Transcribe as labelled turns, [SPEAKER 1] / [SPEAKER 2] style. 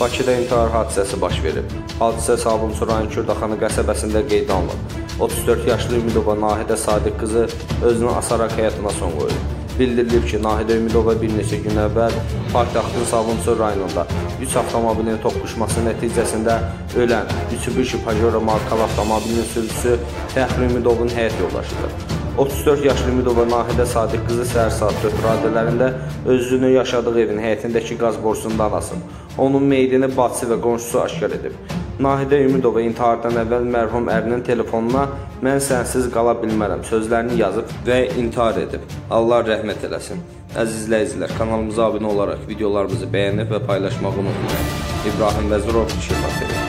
[SPEAKER 1] Bakıda intihar hadisəsi baş verib. Hadisə Sabunçu rayon Kürdaxanı qəsəbəsində qeydə alınıb. 34 yaşlı Ümidova Nahidə Sadiq qızı özünü asaraq həyatına son qoyub. Bildirilib ki, Nahidə Ümidova bir neçə gün əvvəl paytaxtın Sabunçu rayonunda 3 avtomobilin toqquşması nəticəsində ölən Mitsubishi Pajero markalı avtomobilin sürücüsü Fəxri Ümidovun həyat yoldaşıdır. 34 yaşlı Ümidova Nahidə Sadiq qızı səhər saat 4 radələrində özünü yaşadığı evin həyətindəki qaz borsundan asıb. Onun meydini bacısı və qonşusu aşkar edib. Nahidə Ümidova intihardan əvvəl mərhum ərinin telefonuna mən sənsiz qala bilmərəm sözlərini yazıb və intihar edib. Allah rəhmət eləsin. Əziz izləyicilər, kanalımıza abunə olaraq videolarımızı bəyənib və paylaşmağı unutmayın. İbrahim Vəzirov, Şirmat